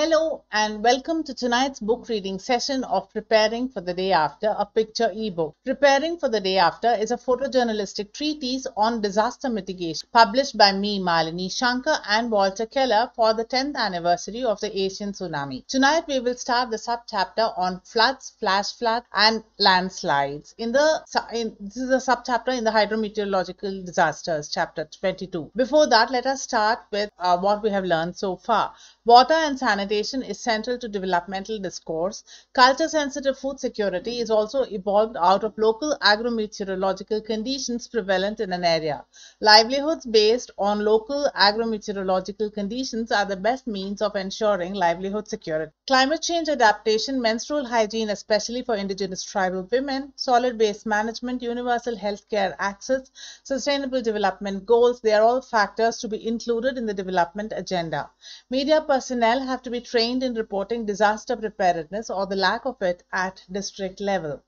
Hello and welcome to tonight's book reading session of Preparing for the Day After, a picture ebook. Preparing for the Day After is a photojournalistic treatise on disaster mitigation published by me, Malini Shankar and Walter Keller for the 10th anniversary of the Asian tsunami. Tonight we will start the subchapter on floods, flash floods and landslides. In the in, this is a subchapter in the hydrometeorological disasters chapter 22. Before that let us start with uh, what we have learned so far. Water and sanitation is central to developmental discourse. Culture sensitive food security is also evolved out of local agrometeorological conditions prevalent in an area. Livelihoods based on local agrometeorological conditions are the best means of ensuring livelihood security. Climate change adaptation, menstrual hygiene, especially for indigenous tribal women, solid waste management, universal healthcare access, sustainable development goals, they are all factors to be included in the development agenda. Media personnel have to be trained in reporting disaster preparedness or the lack of it at district level.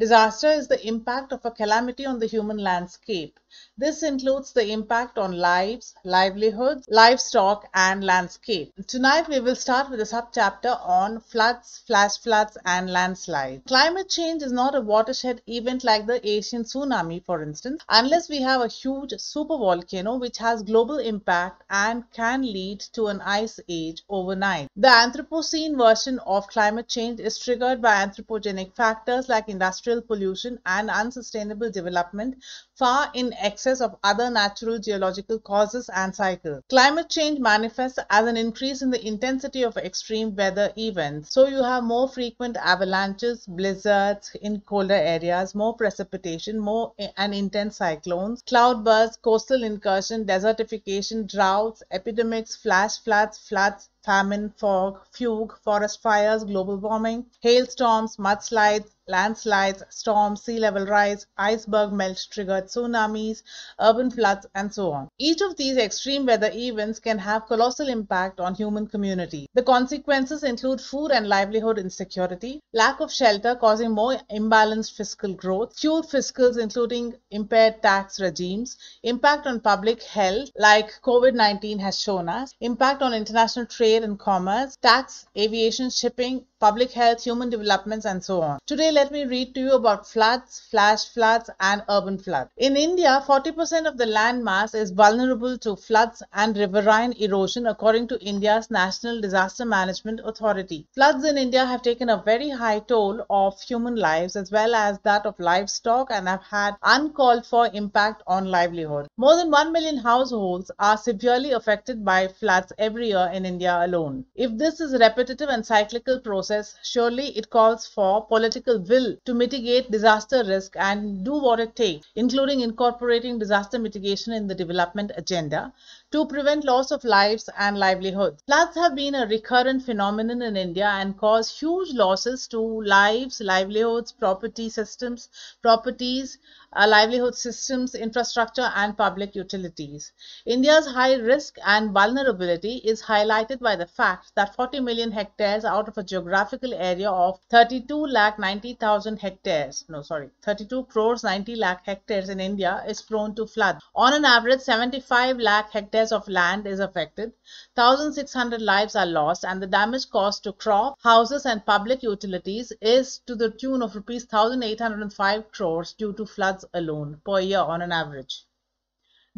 Disaster is the impact of a calamity on the human landscape. This includes the impact on lives, livelihoods, livestock, and landscape. Tonight we will start with a subchapter on floods, flash floods, and landslides. Climate change is not a watershed event like the Asian tsunami, for instance, unless we have a huge supervolcano which has global impact and can lead to an ice age overnight. The Anthropocene version of climate change is triggered by anthropogenic factors like industrial pollution and unsustainable development far in excess of other natural geological causes and cycles. Climate change manifests as an increase in the intensity of extreme weather events. So you have more frequent avalanches, blizzards in colder areas, more precipitation, more and intense cyclones, cloudbursts, coastal incursion, desertification, droughts, epidemics, flash floods, floods, famine, fog, fugue, forest fires, global warming, hailstorms, mudslides, landslides, storms, sea level rise, iceberg melt triggered tsunamis, urban floods, and so on. Each of these extreme weather events can have colossal impact on human community. The consequences include food and livelihood insecurity, lack of shelter causing more imbalanced fiscal growth, skewed fiscals including impaired tax regimes, impact on public health like COVID-19 has shown us, impact on international trade and commerce, tax, aviation, shipping, public health, human developments, and so on. Today, let me read to you about floods, flash floods, and urban floods. In India, 40% of the land mass is vulnerable to floods and riverine erosion, according to India's National Disaster Management Authority. Floods in India have taken a very high toll of human lives as well as that of livestock and have had uncalled for impact on livelihood. More than 1 million households are severely affected by floods every year in India alone. If this is a repetitive and cyclical process, process, surely it calls for political will to mitigate disaster risk and do what it takes, including incorporating disaster mitigation in the development agenda to prevent loss of lives and livelihoods. Floods have been a recurrent phenomenon in India and cause huge losses to lives, livelihoods, property systems, properties, uh, livelihood systems, infrastructure, and public utilities. India's high risk and vulnerability is highlighted by the fact that 40 million hectares out of a geographical area of 32 lakh 90,000 hectares, no sorry, 32 crores 90 lakh hectares in India is prone to flood. On an average, 75 lakh hectares of land is affected, 1,600 lives are lost, and the damage caused to crop, houses, and public utilities is to the tune of rupees 1,805 crores due to floods alone per year on an average.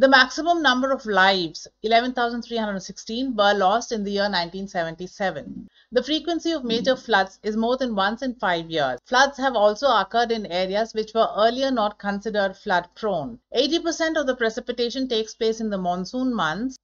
The maximum number of lives, 11,316, were lost in the year 1977. The frequency of major floods is more than once in five years. Floods have also occurred in areas which were earlier not considered flood prone. 80% of the precipitation takes place in the monsoon months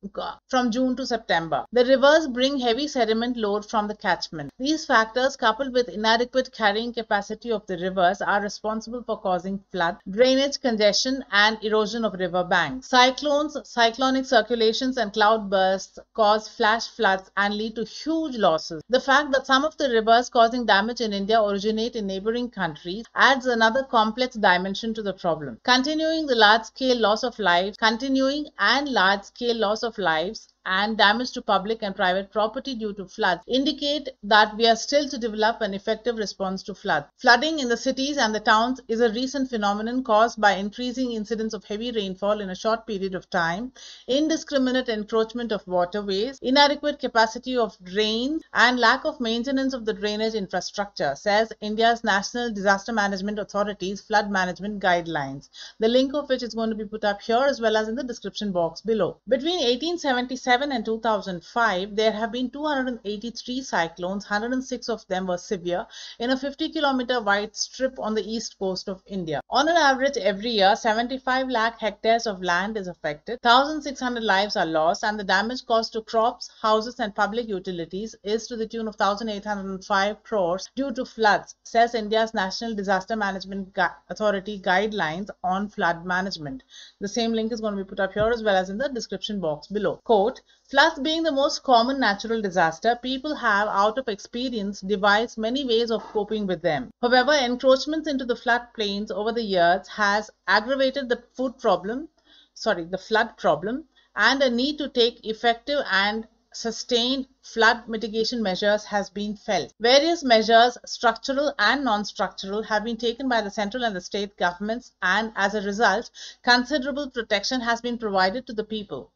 from June to September. The rivers bring heavy sediment load from the catchment. These factors, coupled with inadequate carrying capacity of the rivers, are responsible for causing flood, drainage congestion, and erosion of river banks. Cyclones, cyclonic circulations, and cloud bursts cause flash floods and lead to huge losses. The fact that some of the rivers causing damage in India originate in neighboring countries adds another complex dimension to the problem. Continuing the large-scale loss of lives, continuing and large-scale loss of lives and damage to public and private property due to floods indicate that we are still to develop an effective response to flood. Flooding in the cities and the towns is a recent phenomenon caused by increasing incidence of heavy rainfall in a short period of time, indiscriminate encroachment of waterways, inadequate capacity of drains, and lack of maintenance of the drainage infrastructure, says India's National Disaster Management Authority's Flood Management Guidelines. The link of which is going to be put up here as well as in the description box below. Between 1877 and 2005, there have been 283 cyclones, 106 of them were severe, in a 50 kilometer wide strip on the east coast of India. On an average, every year, 75 lakh hectares of land is affected, 1,600 lives are lost, and the damage caused to crops, houses, and public utilities is to the tune of 1,805 crores due to floods, says India's National Disaster Management Authority guidelines on flood management. The same link is going to be put up here as well as in the description box below. Quote, Floods being the most common natural disaster, people have, out of experience, devised many ways of coping with them. However, encroachments into the flood plains over the years has aggravated the food problem, sorry, the flood problem, and a need to take effective and sustained flood mitigation measures has been felt. Various measures, structural and non-structural, have been taken by the central and the state governments and as a result, considerable protection has been provided to the people.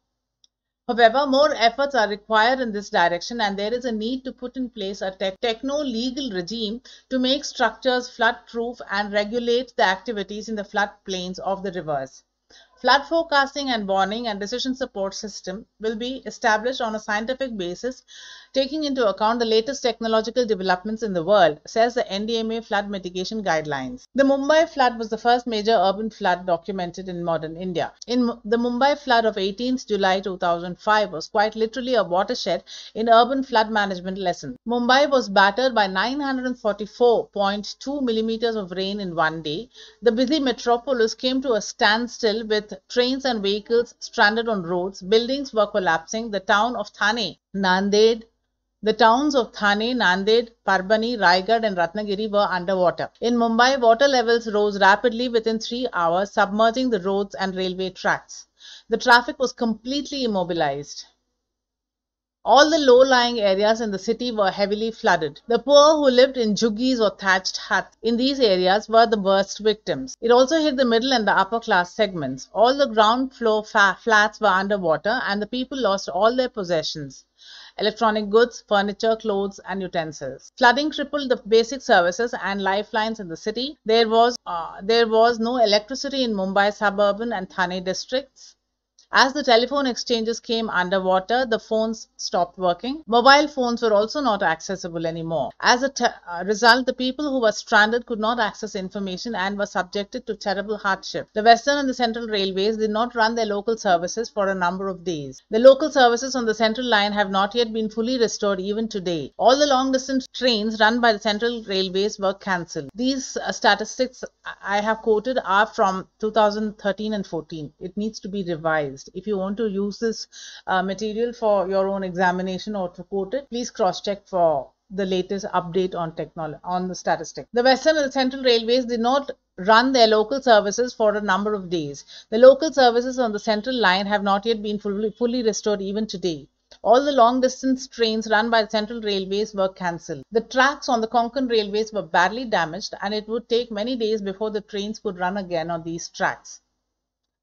However, more efforts are required in this direction and there is a need to put in place a te techno-legal regime to make structures flood-proof and regulate the activities in the floodplains of the rivers. Flood forecasting and warning and decision support system will be established on a scientific basis taking into account the latest technological developments in the world, says the NDMA flood mitigation guidelines. The Mumbai flood was the first major urban flood documented in modern India. In the Mumbai flood of 18th July 2005 was quite literally a watershed in urban flood management lesson. Mumbai was battered by 944.2 millimeters of rain in one day. The busy metropolis came to a standstill with trains and vehicles stranded on roads, buildings were collapsing, the town of Thane, Nanded, the towns of Thane, Nanded, Parbhani, Raigad and Ratnagiri were underwater. In Mumbai, water levels rose rapidly within three hours, submerging the roads and railway tracks. The traffic was completely immobilized. All the low-lying areas in the city were heavily flooded. The poor who lived in juggies or thatched huts in these areas were the worst victims. It also hit the middle and the upper class segments. All the ground floor flats were underwater and the people lost all their possessions electronic goods, furniture, clothes, and utensils. Flooding crippled the basic services and lifelines in the city. There was uh, there was no electricity in Mumbai suburban and Thane districts. As the telephone exchanges came underwater, the phones stopped working. Mobile phones were also not accessible anymore. As a uh, result, the people who were stranded could not access information and were subjected to terrible hardship. The Western and the Central Railways did not run their local services for a number of days. The local services on the Central line have not yet been fully restored even today. All the long distance trains run by the Central Railways were cancelled. These uh, statistics I have quoted are from 2013 and 14. It needs to be revised. If you want to use this uh, material for your own examination or to quote it, please cross check for the latest update on technology on the statistic. The Western and Central Railways did not run their local services for a number of days. The local services on the Central line have not yet been fully, fully restored even today. All the long distance trains run by Central Railways were cancelled. The tracks on the Konkan Railways were badly damaged and it would take many days before the trains could run again on these tracks.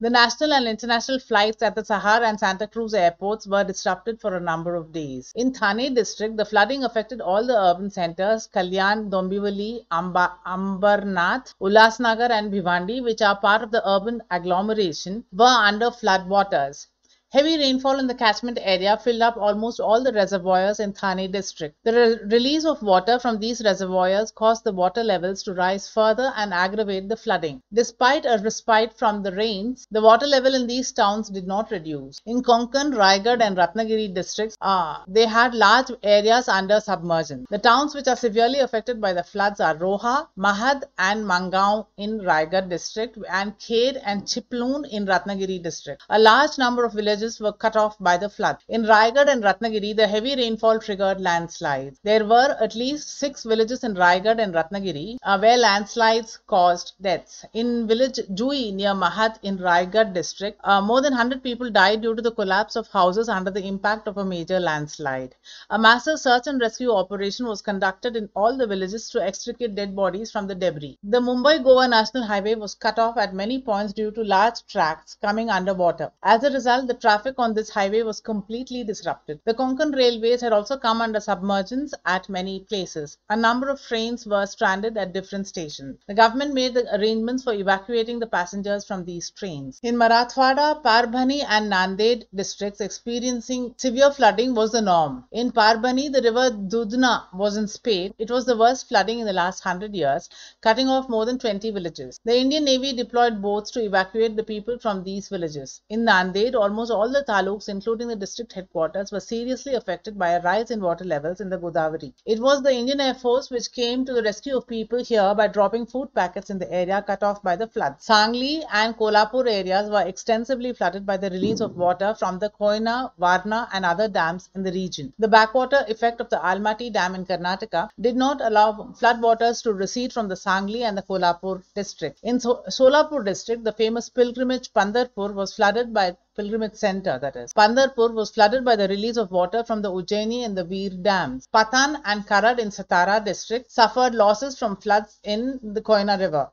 The national and international flights at the Sahar and Santa Cruz airports were disrupted for a number of days. In Thane district, the flooding affected all the urban centers, Kalyan, Dombivli, Amba, Ambarnath, Ulhasnagar and Bhiwandi, which are part of the urban agglomeration, were under flood waters. Heavy rainfall in the catchment area filled up almost all the reservoirs in Thane district. The re release of water from these reservoirs caused the water levels to rise further and aggravate the flooding. Despite a respite from the rains, the water level in these towns did not reduce. In Konkan, Raigad and Ratnagiri districts, uh, they had large areas under submersion. The towns which are severely affected by the floods are Roha, Mahad and Mangaon in Raigad district and Khed and Chiplun in Ratnagiri district. A large number of villages villages were cut off by the flood. In Raigad and Ratnagiri, the heavy rainfall triggered landslides. There were at least six villages in Raigad and Ratnagiri uh, where landslides caused deaths. In village Jui near Mahad in Raigad district, uh, more than 100 people died due to the collapse of houses under the impact of a major landslide. A massive search and rescue operation was conducted in all the villages to extricate dead bodies from the debris. The Mumbai Goa National Highway was cut off at many points due to large tracts coming underwater. As a result, the traffic on this highway was completely disrupted. The Konkan railways had also come under submergence at many places. A number of trains were stranded at different stations. The government made the arrangements for evacuating the passengers from these trains. In Marathwada, Parbhani and Nanded districts experiencing severe flooding was the norm. In Parbhani, the river Dudna was in spate. It was the worst flooding in the last hundred years, cutting off more than 20 villages. The Indian Navy deployed boats to evacuate the people from these villages. In Nanded, almost all the taluks, including the district headquarters, were seriously affected by a rise in water levels in the Godavari. It was the Indian Air Force which came to the rescue of people here by dropping food packets in the area cut off by the flood. Sangli and Kolhapur areas were extensively flooded by the release of water from the Koyna, Varna and other dams in the region. The backwater effect of the Almatti Dam in Karnataka did not allow flood waters to recede from the Sangli and the Kolhapur district. In so Solapur district, the famous pilgrimage Pandharpur was flooded by pilgrimage center that is. Pandharpur was flooded by the release of water from the Ujjaini and the Veer dams. Patan and Karad in Satara district suffered losses from floods in the Koyna river.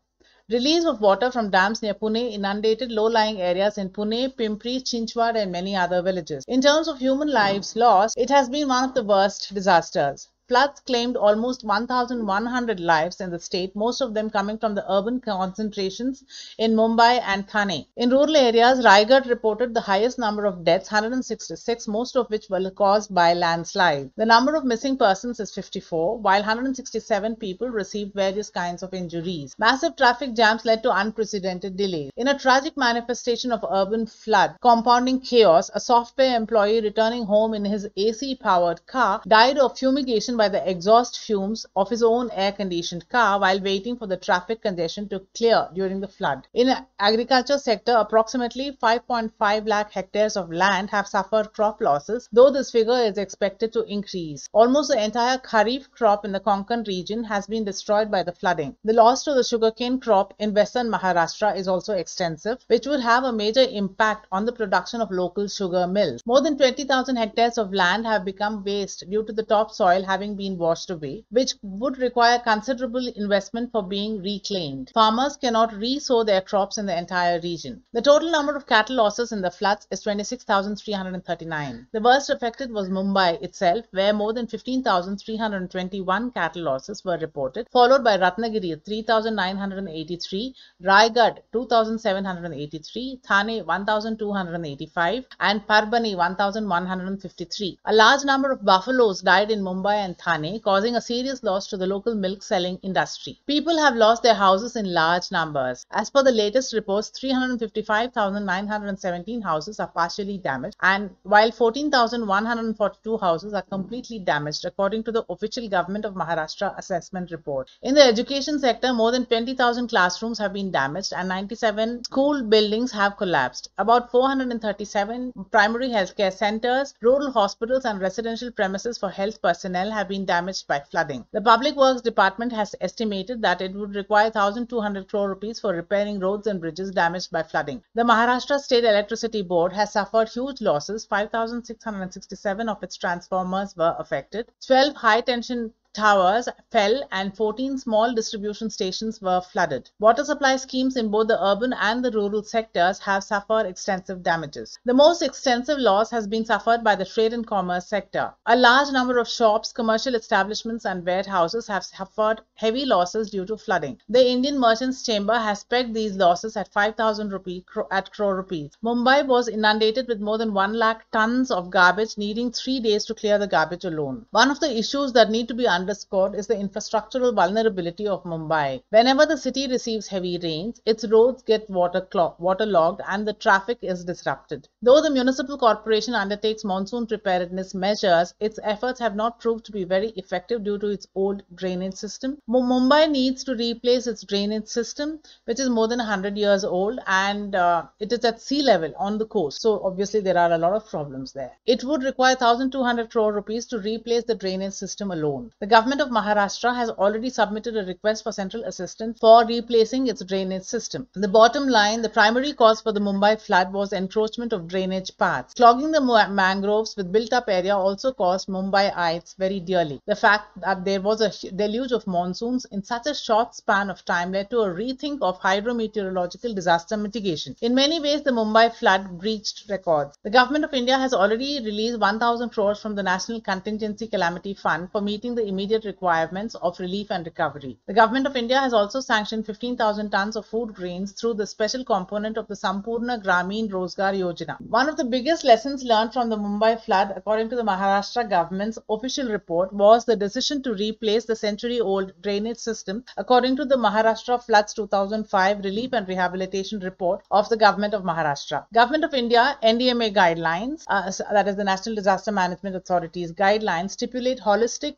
Release of water from dams near Pune inundated low-lying areas in Pune, Pimpri, Chinchwad and many other villages. In terms of human lives lost, it has been one of the worst disasters. Floods claimed almost 1,100 lives in the state, most of them coming from the urban concentrations in Mumbai and Thane. In rural areas, Raigad reported the highest number of deaths, 166, most of which were caused by landslides. The number of missing persons is 54, while 167 people received various kinds of injuries. Massive traffic jams led to unprecedented delays. In a tragic manifestation of urban flood, compounding chaos, a software employee returning home in his AC-powered car died of fumigation by the exhaust fumes of his own air-conditioned car while waiting for the traffic congestion to clear during the flood. In the agriculture sector, approximately 5.5 lakh hectares of land have suffered crop losses, though this figure is expected to increase. Almost the entire kharif crop in the Konkan region has been destroyed by the flooding. The loss to the sugarcane crop in western Maharashtra is also extensive, which would have a major impact on the production of local sugar mills. More than 20,000 hectares of land have become waste due to the topsoil having having been washed away, which would require considerable investment for being reclaimed. Farmers cannot re-sow their crops in the entire region. The total number of cattle losses in the floods is 26,339. The worst affected was Mumbai itself, where more than 15,321 cattle losses were reported, followed by Ratnagiri 3,983, Raigad 2,783, Thane 1,285, and Parbhani 1,153. A large number of buffaloes died in Mumbai and Thane, causing a serious loss to the local milk selling industry. People have lost their houses in large numbers. As per the latest reports, 355,917 houses are partially damaged, and while 14,142 houses are completely damaged, according to the official Government of Maharashtra assessment report. In the education sector, more than 20,000 classrooms have been damaged, and 97 school buildings have collapsed. About 437 primary healthcare centers, rural hospitals, and residential premises for health personnel have been damaged by flooding. The Public Works Department has estimated that it would require 1,200 crore rupees for repairing roads and bridges damaged by flooding. The Maharashtra State Electricity Board has suffered huge losses. 5,667 of its transformers were affected. 12 high tension towers fell and 14 small distribution stations were flooded. Water supply schemes in both the urban and the rural sectors have suffered extensive damages. The most extensive loss has been suffered by the trade and commerce sector. A large number of shops, commercial establishments and warehouses have suffered heavy losses due to flooding. The Indian Merchants Chamber has pegged these losses at 5,000 rupee at crore rupees. Mumbai was inundated with more than 1 lakh tons of garbage needing 3 days to clear the garbage alone. One of the issues that need to be undertaken underscored is the infrastructural vulnerability of Mumbai. Whenever the city receives heavy rains, its roads get water waterlogged and the traffic is disrupted. Though the municipal corporation undertakes monsoon preparedness measures, its efforts have not proved to be very effective due to its old drainage system. Mumbai needs to replace its drainage system, which is more than 100 years old and uh, it is at sea level on the coast. So obviously there are a lot of problems there. It would require 1200 crore rupees to replace the drainage system alone. The government of Maharashtra has already submitted a request for central assistance for replacing its drainage system. The bottom line, the primary cause for the Mumbai flood was encroachment of drainage paths. Clogging the mangroves with built-up area also cost Mumbaiites very dearly. The fact that there was a deluge of monsoons in such a short span of time led to a rethink of hydrometeorological disaster mitigation. In many ways, the Mumbai flood breached records. The government of India has already released 1,000 crores from the National Contingency Calamity Fund for meeting the immediate requirements of relief and recovery. The government of India has also sanctioned 15,000 tons of food grains through the special component of the Sampurna Gramin Rozgar Yojana. One of the biggest lessons learned from the Mumbai flood, according to the Maharashtra government's official report, was the decision to replace the century-old drainage system, according to the Maharashtra Floods 2005 Relief and Rehabilitation Report of the Government of Maharashtra. Government of India NDMA guidelines, uh, that is the National Disaster Management Authority's guidelines, stipulate holistic,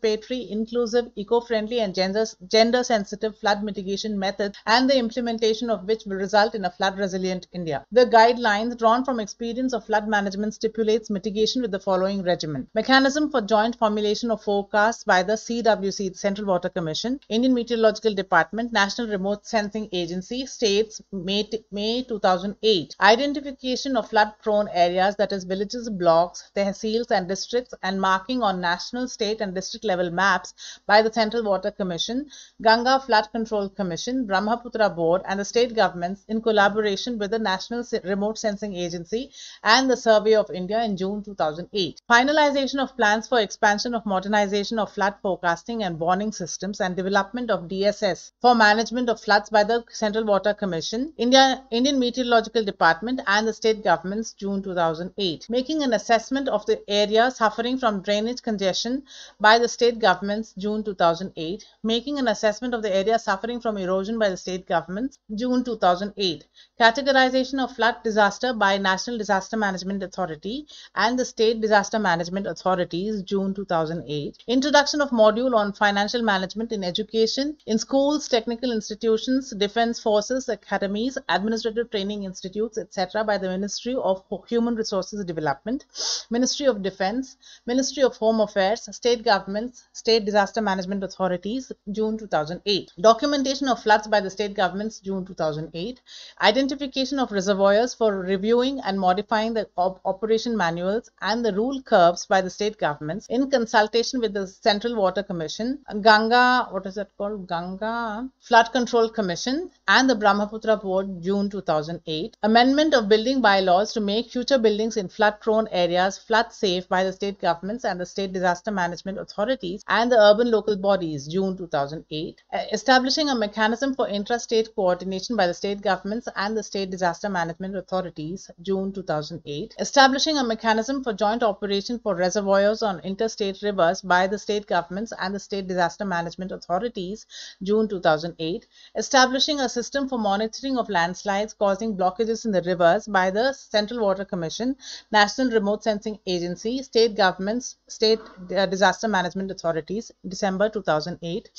participatory, inclusive, eco-friendly and gender-sensitive flood mitigation methods and the implementation of which will result in a flood-resilient India. The guidelines drawn from experience of flood management stipulates mitigation with the following regimen. Mechanism for joint formulation of forecasts by the CWC, Central Water Commission, Indian Meteorological Department, National Remote Sensing Agency, states May, May 2008. Identification of flood-prone areas, that is villages, blocks, tehsils and districts and marking on national, state and district level maps by the Central Water Commission, Ganga Flood Control Commission, Brahmaputra Board and the state governments in collaboration with the National Remote Sensing Agency and the Survey of India in June 2008. Finalization of plans for expansion of modernization of flood forecasting and warning systems and development of DSS for management of floods by the Central Water Commission, India, Indian Meteorological Department and the state governments June 2008. Making an assessment of the area suffering from drainage congestion by the state governments June 2008. Making an assessment of the area suffering from erosion by the state governments June 2008. Categorization of flood disaster by National Disaster Management Authority and the State Disaster Management Authorities June 2008. Introduction of module on financial management in education in schools, technical institutions, defense forces, academies, administrative training institutes, etc. by the Ministry of Human Resources Development, Ministry of Defense, Ministry of Home Affairs, state governments, state disaster management authorities June 2008. Documentation of floods by the state governments June 2008. Identification of reservoirs for reviewing and modifying the op operation manuals and the rule curves by the state governments in consultation with the Central Water Commission, Ganga, what is that called? Ganga Flood Control Commission and the Brahmaputra Board June 2008. Amendment of building bylaws to make future buildings in flood prone areas flood safe by the state governments and the state disaster management authorities and the urban local bodies June 2008. Establishing a mechanism for intra-state coordination by the state governments and the state disaster management authorities June 2008. Establishing a mechanism for joint operation for reservoirs on interstate rivers by the state governments and the state disaster management authorities June 2008. Establishing a system for monitoring of landslides causing blockages in the rivers by the Central Water Commission, National Remote Sensing Agency, state governments, state uh, disaster management authorities, December 2008.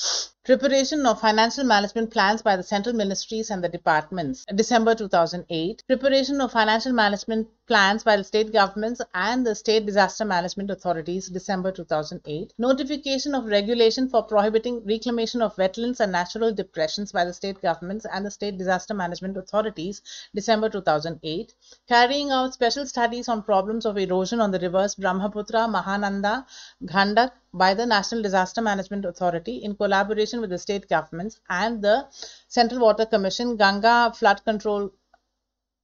Preparation of financial management plans by the central ministries and the departments, December 2008. Preparation of financial management plans by the state governments and the state disaster management authorities, December 2008. Notification of regulation for prohibiting reclamation of wetlands and natural depressions by the state governments and the state disaster management authorities, December 2008. Carrying out special studies on problems of erosion on the rivers Brahmaputra, Mahananda, Gandak, by the National Disaster Management Authority in collaboration with the state governments and the Central Water Commission, Ganga Flood Control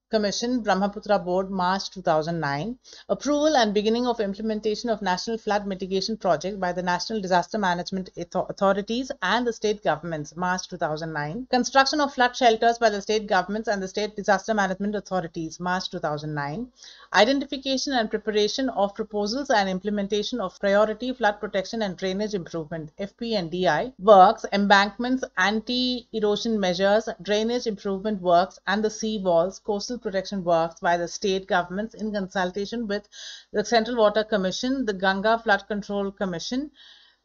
Commission, Brahmaputra Board, March 2009. Approval and beginning of implementation of National Flood Mitigation Project by the National Disaster Management Authorities and the state governments, March 2009. Construction of flood shelters by the state governments and the state disaster management authorities, March 2009. Identification and preparation of proposals and implementation of priority flood protection and drainage improvement, FP and DI, works, embankments, anti-erosion measures, drainage improvement works, and the sea walls, coastal coastal protection works by the state governments in consultation with the Central Water Commission, the Ganga Flood Control Commission,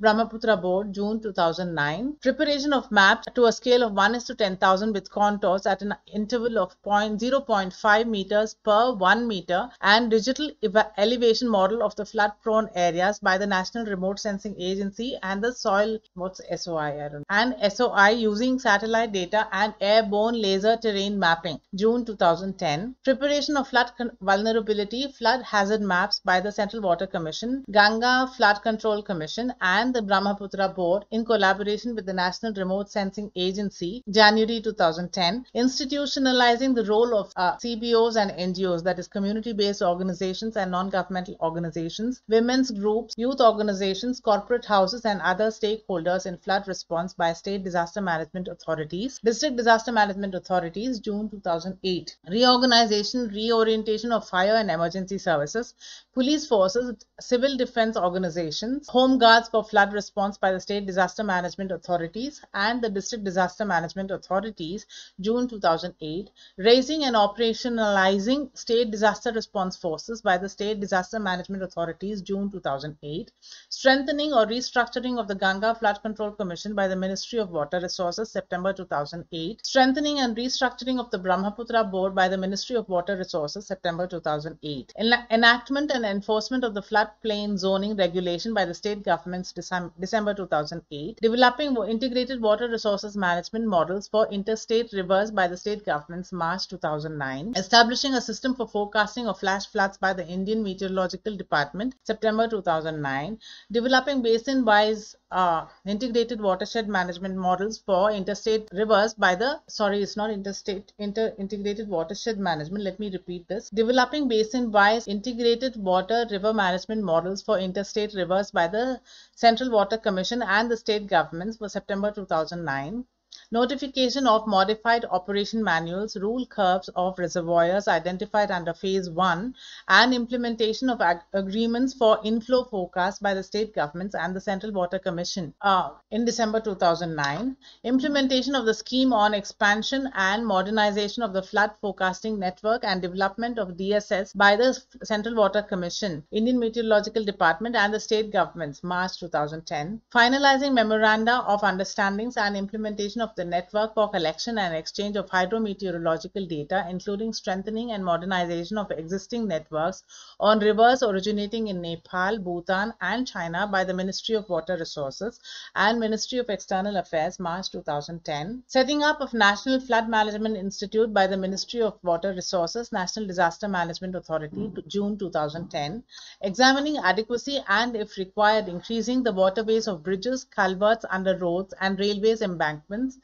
Brahmaputra Board, June 2009. Preparation of maps to a scale of 1 is to 10,000 with contours at an interval of 0.5 meters per 1 meter and digital elevation model of the flood prone areas by the National Remote Sensing Agency and the Soil, what's SOI? And SOI using satellite data and airborne laser terrain mapping, June 2010. Preparation of flood vulnerability, flood hazard maps by the Central Water Commission, Ganga Flood Control Commission and the Brahmaputra Board in collaboration with the National Remote Sensing Agency, January 2010, institutionalizing the role of uh, CBOs and NGOs, that is, community based organizations and non governmental organizations, women's groups, youth organizations, corporate houses, and other stakeholders in flood response by state disaster management authorities, district disaster management authorities, June 2008. Reorganization, reorientation of fire and emergency services, police forces, civil defense organizations, home guards for flood flood response by the state disaster management authorities and the district disaster management authorities, June 2008, raising and operationalizing state disaster response forces by the state disaster management authorities, June 2008, strengthening or restructuring of the Ganga Flood Control Commission by the Ministry of Water Resources, September 2008, strengthening and restructuring of the Brahmaputra Board by the Ministry of Water Resources, September 2008, enactment and enforcement of the floodplain zoning regulation by the state government's December 2008, developing integrated water resources management models for interstate rivers by the state governments March 2009, establishing a system for forecasting of flash floods by the Indian Meteorological Department September 2009, developing basin-wise uh, integrated watershed management models for interstate rivers by the sorry it's not interstate inter integrated watershed management. Let me repeat this. Developing basin wise integrated water river management models for interstate rivers by the central water commission and the state governments for september 2009 Notification of modified operation manuals, rule curves of reservoirs identified under phase 1 and implementation of ag agreements for inflow forecast by the state governments and the Central Water Commission uh, in December 2009. Implementation of the scheme on expansion and modernization of the flood forecasting network and development of DSS by the Central Water Commission, Indian Meteorological Department and the state governments, March 2010. Finalizing memoranda of understandings and implementation of the network for collection and exchange of hydrometeorological data, including strengthening and modernization of existing networks on rivers originating in Nepal, Bhutan, and China by the Ministry of Water Resources and Ministry of External Affairs, March 2010. Setting up of National Flood Management Institute by the Ministry of Water Resources, National Disaster Management Authority, June 2010. Examining adequacy and, if required, increasing the waterways of bridges, culverts under roads, and railways embankments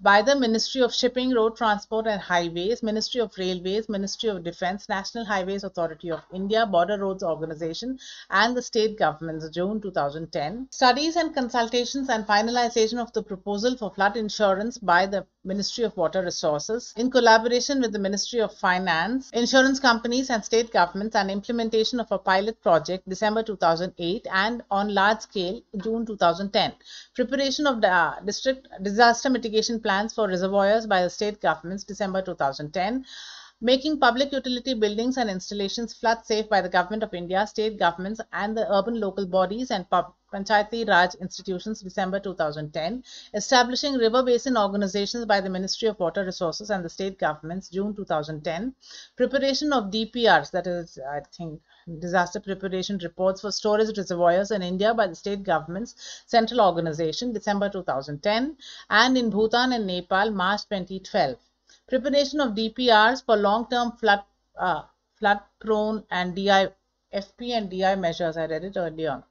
by the Ministry of Shipping, Road Transport and Highways, Ministry of Railways, Ministry of Defence, National Highways Authority of India, Border Roads Organization and the state governments, June 2010. Studies and consultations and finalization of the proposal for flood insurance by the Ministry of Water Resources in collaboration with the Ministry of Finance, insurance companies and state governments and implementation of a pilot project December 2008 and on large scale June 2010. Preparation of the uh, district disaster mitigation plans for reservoirs by the state governments December 2010 making public utility buildings and installations flood safe by the Government of India, state governments and the urban local bodies and Panchayati Raj institutions December 2010, establishing river basin organizations by the Ministry of Water Resources and the state governments June 2010, preparation of DPRs that is I think disaster preparation reports for storage reservoirs in India by the state government's central organization December 2010 and in Bhutan and Nepal March 2012 preparation of DPRs for long-term flood uh, flood prone and DI FP and DI measures. I read it earlier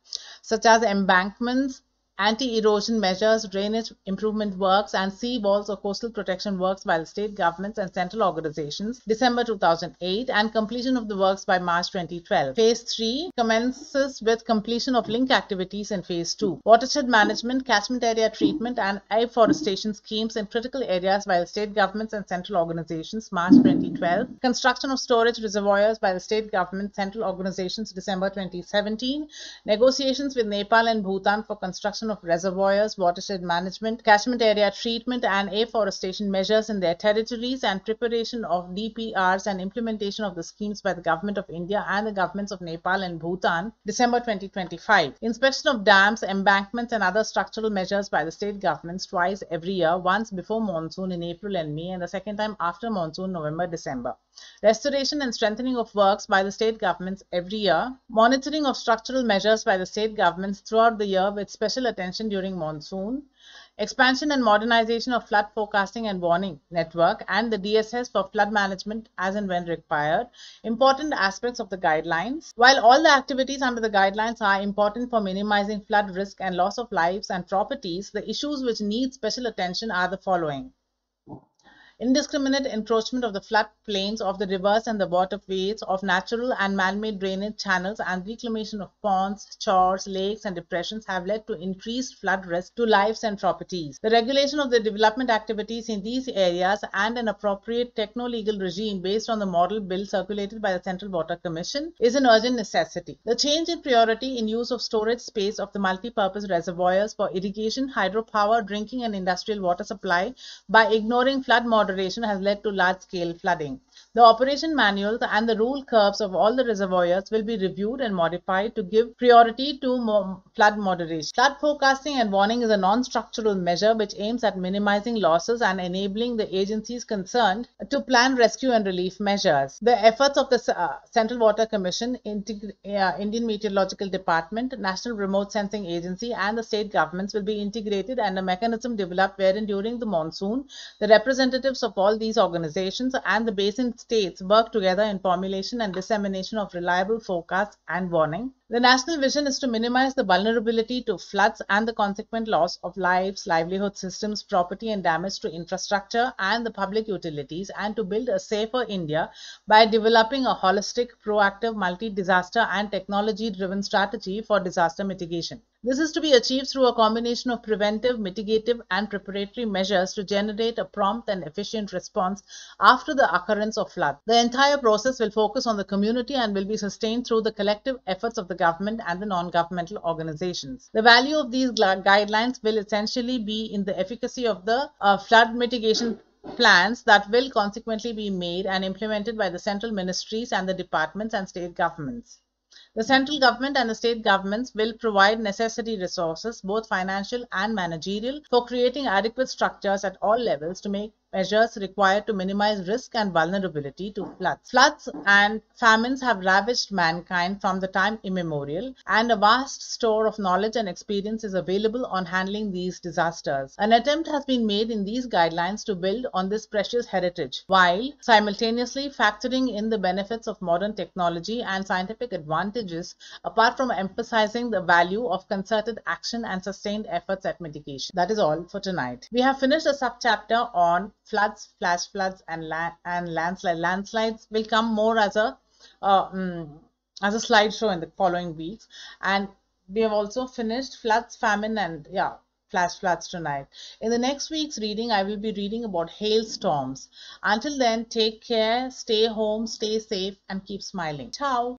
such as embankments anti-erosion measures, drainage improvement works and sea walls or coastal protection works by the state governments and central organizations, December 2008 and completion of the works by March 2012. Phase 3 commences with completion of link activities in Phase 2. Watershed management, catchment area treatment and afforestation schemes in critical areas by the state governments and central organizations, March 2012. Construction of storage reservoirs by the state government, central organizations, December 2017. Negotiations with Nepal and Bhutan for construction of reservoirs, watershed management, catchment area treatment and afforestation measures in their territories and preparation of DPRs and implementation of the schemes by the Government of India and the governments of Nepal and Bhutan, December 2025. Inspection of dams, embankments and other structural measures by the state governments twice every year, once before monsoon in April and May and the second time after monsoon, November, December. Restoration and strengthening of works by the state governments every year. Monitoring of structural measures by the state governments throughout the year with special attention during monsoon expansion and modernization of flood forecasting and warning network and the DSS for flood management as and when required, important aspects of the guidelines. While all the activities under the guidelines are important for minimizing flood risk and loss of lives and properties, the issues which need special attention are the following indiscriminate encroachment of the flood plains of the rivers and the waterways of natural and man-made drainage channels and reclamation of ponds, chores, lakes and depressions have led to increased flood risk to lives and properties. The regulation of the development activities in these areas and an appropriate techno-legal regime based on the model bill circulated by the Central Water Commission is an urgent necessity. The change in priority in use of storage space of the multi-purpose reservoirs for irrigation, hydropower, drinking and industrial water supply by ignoring flood moderation has led to large-scale flooding. The operation manuals and the rule curves of all the reservoirs will be reviewed and modified to give priority to flood moderation. Flood forecasting and warning is a non-structural measure which aims at minimizing losses and enabling the agencies concerned to plan rescue and relief measures. The efforts of the uh, Central Water Commission, uh, Indian Meteorological Department, National Remote Sensing Agency and the state governments will be integrated and a mechanism developed wherein during the monsoon, the representatives of all these organizations and the basin states work together in formulation and dissemination of reliable forecasts and warning. The national vision is to minimize the vulnerability to floods and the consequent loss of lives, livelihood systems, property and damage to infrastructure and the public utilities and to build a safer India by developing a holistic, proactive, multi-disaster and technology-driven strategy for disaster mitigation. This is to be achieved through a combination of preventive, mitigative and preparatory measures to generate a prompt and efficient response after the occurrence of flood. The entire process will focus on the community and will be sustained through the collective efforts of the government and the non-governmental organizations. The value of these guidelines will essentially be in the efficacy of the uh, flood mitigation plans that will consequently be made and implemented by the central ministries and the departments and state governments. The central government and the state governments will provide necessary resources, both financial and managerial, for creating adequate structures at all levels to make measures required to minimize risk and vulnerability to floods. Floods and famines have ravaged mankind from the time immemorial, and a vast store of knowledge and experience is available on handling these disasters. An attempt has been made in these guidelines to build on this precious heritage, while simultaneously factoring in the benefits of modern technology and scientific advantages, apart from emphasizing the value of concerted action and sustained efforts at mitigation. That is all for tonight. We have finished a subchapter on floods, flash floods, and and landslide. Landslides will come more as a uh, um, as a slideshow in the following weeks, and we have also finished floods, famine, and yeah, flash floods tonight. In the next week's reading, I will be reading about hailstorms. Until then, take care, stay home, stay safe, and keep smiling. Ciao.